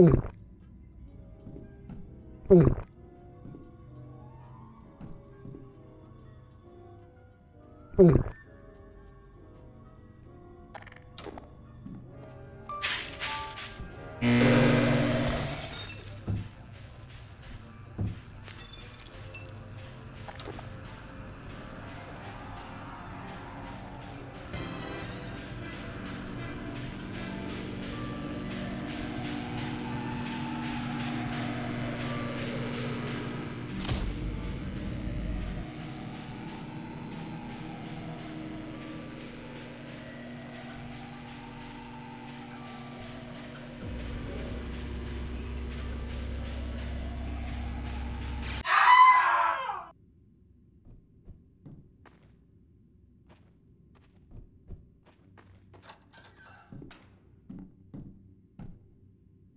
Mm-hmm.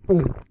Oh.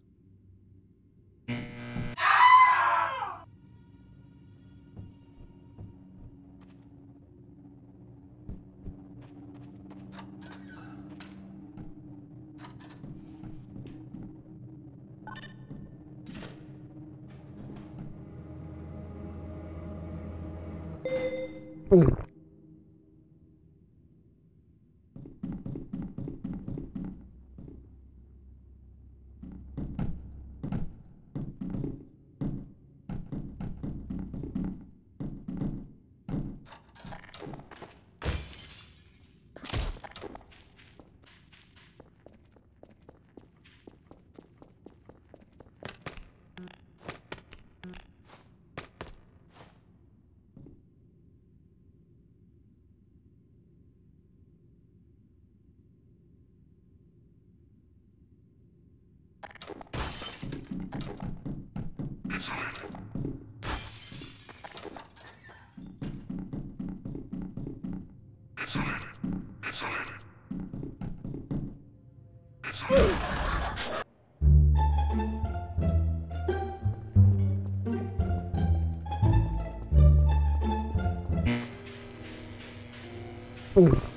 Ooh.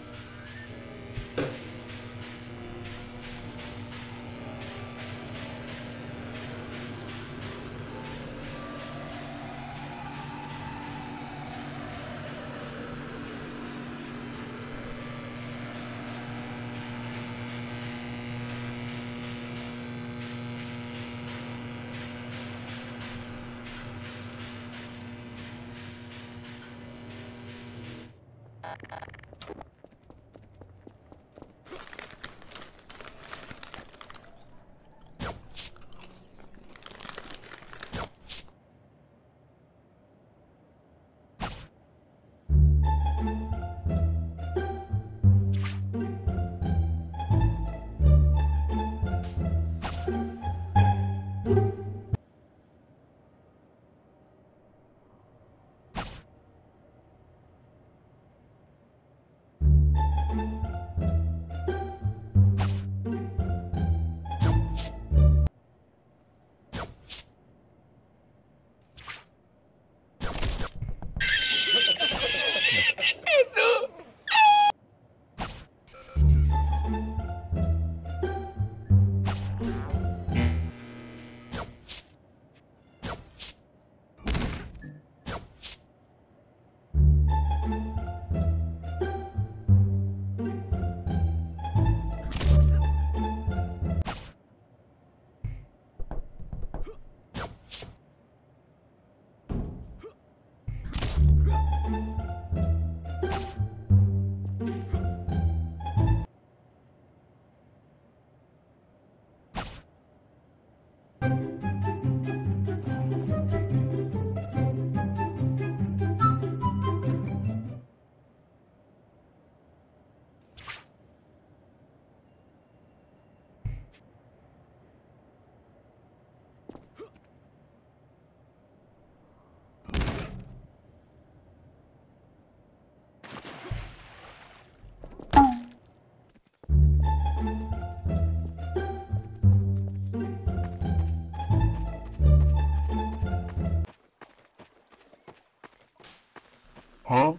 Huh?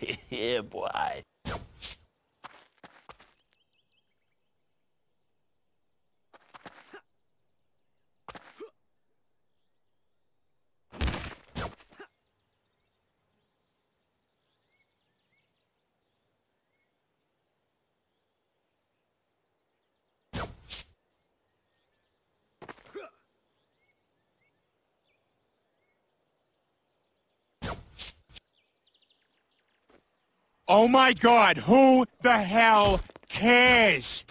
yeah, boy. Oh my god, who the hell cares?